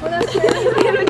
同じ。